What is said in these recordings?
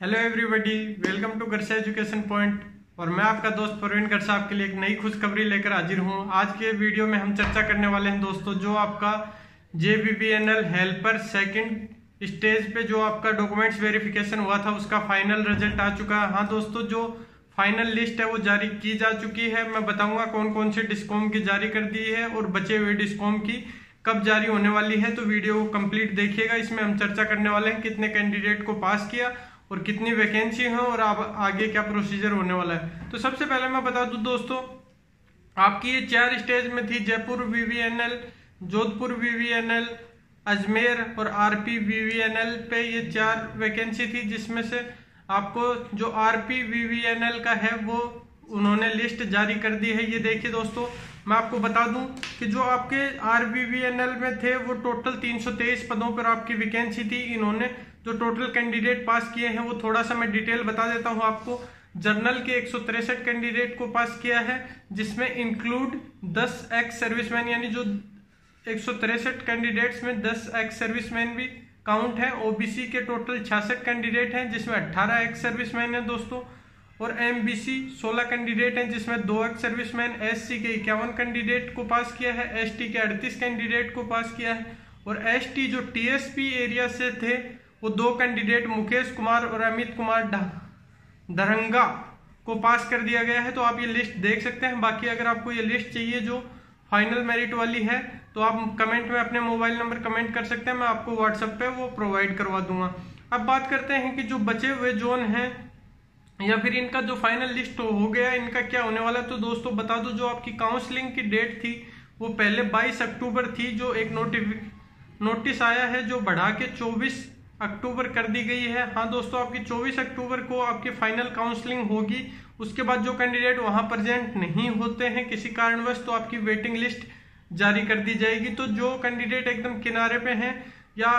Hello everybody welcome to Garsa education point और मैं आपका दोस्त प्रवीण गर्सा आपके लिए एक नई खुशखबरी लेकर हाजिर हूँ। आज के वीडियो में हम चर्चा करने वाले हैं दोस्तों, जो आपका जे हेल्पर सेकंड स्टेज पे जो आपका डॉक्यूमेंट्स वेरिफिकेशन हुआ था, उसका फाइनल रिज़ल्ट आ चुका है। हाँ दोस्तों, जो फाइनल लिस्ट है वो जारी की जा चुकी है। मैं बताऊँगा कौन कौन से डिस्कॉम की जारी कर दी है और बचे हुए डिस्कॉम की कब जारी होने वाली है। तो वीडियो को कंप्लीट देखिएगा। इसमें हम चर्चा करने वाले हैं कितने कैंडिडेट को पास किया और कितनी वैकेंसी है और अब आगे क्या प्रोसीजर होने वाला है। तो सबसे पहले मैं बता दूँ दोस्तों, आपकी ये चार स्टेज में थी जयपुर वीवीएनएल जोधपुर वीवीएनएल अजमेर और आरपी वीवीएनएल पे ये चार वैकेंसी थी, जिसमें से आपको जो आरपी वीवीएनएल का है वो उन्होंने लिस्ट जारी कर दी है। ये देखिए दोस्तों मैं आपको बता दूँ कि जो आपके आर में थे, वो टोटल 323 पदों पर आपकी वैकेंसी थी। इन्होंने जो टोटल कैंडिडेट पास किए हैं, वो थोड़ा सा मैं डिटेल बता देता हूँ आपको। जर्नल के एक कैंडिडेट को पास किया है, जिसमें इंक्लूड 10 एक्स सर्विसमैन यानी जो एक कैंडिडेट्स में 10 एक्स सर्विसमैन भी काउंट है। ओबीसी के टोटल छियासठ कैंडिडेट हैं, जिसमें 18 एक्स सर्विसमैन है दोस्तों। और एमबीसी 16 कैंडिडेट हैं, जिसमें दो एक्स सर्विसमैन एससी के इक्यावन कैंडिडेट को पास किया है एसटी के अड़तीस कैंडिडेट को पास किया है और एसटी जो टीएसपी एरिया से थे, वो दो कैंडिडेट मुकेश कुमार और अमित कुमार दरंगा को पास कर दिया गया है। तो आप ये लिस्ट देख सकते हैं। बाकी अगर आपको ये लिस्ट चाहिए जो फाइनल मेरिट वाली है तो आप कमेंट में अपने मोबाइल नंबर कमेंट कर सकते हैं। मैं आपको व्हाट्सएप पे वो प्रोवाइड करवा दूँगा। अब बात करते हैं कि जो बचे हुए जोन हैं या फिर इनका जो फाइनल लिस्ट हो हो गया, इनका क्या होने वाला है तो दोस्तों बता दो, जो आपकी काउंसलिंग की डेट थी, वो पहले 22 अक्टूबर थी, जो एक नोटिफिक नोटिस आया है, जो बढ़ा के 24 अक्टूबर कर दी गई है। हाँ दोस्तों, आपकी 24 अक्टूबर को आपकी फाइनल काउंसलिंग होगी। उसके बाद जो कैंडिडेट वहाँ प्रेजेंट नहीं होते हैं किसी कारणवश तो आपकी वेटिंग लिस्ट जारी कर दी जाएगी। तो जो कैंडिडेट एकदम किनारे पे हैं या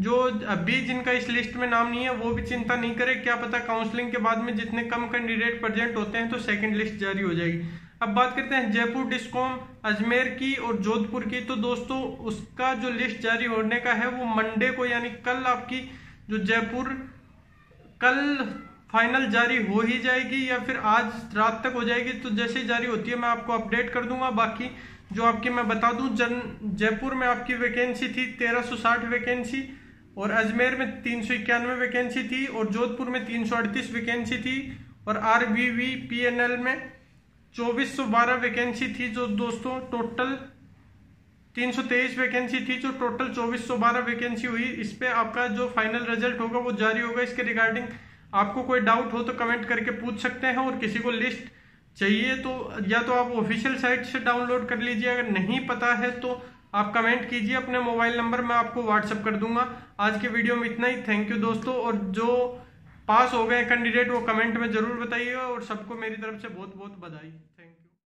जो अभी जिनका इस लिस्ट में नाम नहीं है, वो भी चिंता नहीं करे। क्या पता काउंसलिंग के बाद में जितने कम कैंडिडेट प्रेजेंट होते हैं तो सेकंड लिस्ट जारी हो जाएगी। अब बात करते हैं जयपुर, डिस्कॉम, अजमेर की और जोधपुर की। तो दोस्तों, उसका जो लिस्ट जारी होने का है, वो मंडे को यानी कल आपकी जो जयपुर, कल फाइनल जारी हो ही जाएगी या फिर आज रात तक हो जाएगी तो जैसे ही जारी होती है मैं आपको अपडेट कर दूँगा। बाकी जो आपकी मैं बता दूँ, जन जयपुर में आपकी वैकेंसी थी 1360 वैकेंसी और अजमेर में तीन सौ इक्यानवे वैकेंसी थी और जोधपुर में तीन सौ अड़तीस वैकेंसी थी और R V V P N L में चौबीस सौ बारह वैकेंसी थी। जो दोस्तों टोटल तीन सौ तेईस वैकेंसी थी, जो टोटल चौबीस सौ बारह वैकेंसी हुई। इस पे आपका जो फाइनल रिज़ल्ट होगा वो जारी होगा। इसके रिगार्डिंग आपको कोई डाउट हो तो कमेंट करके पूछ सकते हैं और किसी को लिस्ट चाहिए तो या तो आप ऑफिशियल साइट से डाउनलोड कर लीजिए। अगर नहीं पता है तो आप कमेंट कीजिए। अपने मोबाइल नंबर मैं आपको व्हाट्सअप कर दूँगा। आज के वीडियो में इतना ही। थैंक यू दोस्तों। और जो पास हो गए कैंडिडेट वो कमेंट में ज़रूर बताइए और सबको मेरी तरफ़ से बहुत बहुत बधाई। Thank you